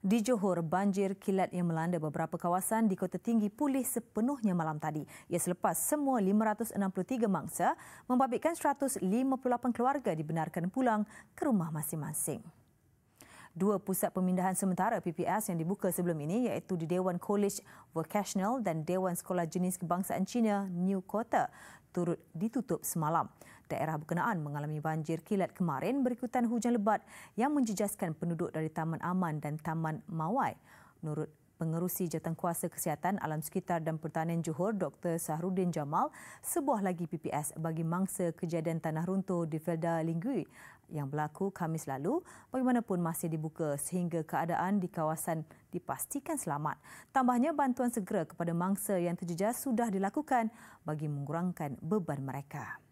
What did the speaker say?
Di Johor, banjir kilat yang melanda beberapa kawasan di Kota Tinggi pulih sepenuhnya malam tadi. Ia selepas semua 563 mangsa membabitkan 158 keluarga dibenarkan pulang ke rumah masing-masing. Dua pusat pemindahan sementara PPS yang dibuka sebelum ini iaitu di Dewan College Vocational dan Dewan Sekolah Jenis Kebangsaan Cina New Kota turut ditutup semalam. Daerah berkenaan mengalami banjir kilat kemarin berikutan hujan lebat yang menjejaskan penduduk dari Taman Aman dan Taman Mawai. Menurut Pengerusi Jawatankuasa Kesihatan Alam Sekitar dan Pertanian Johor Dr. Sahrudin Jamal, sebuah lagi PPS bagi mangsa kejadian tanah runtuh di Felda Linggui yang berlaku Khamis lalu bagaimanapun masih dibuka sehingga keadaan di kawasan dipastikan selamat. Tambahnya bantuan segera kepada mangsa yang terjejas sudah dilakukan bagi mengurangkan beban mereka.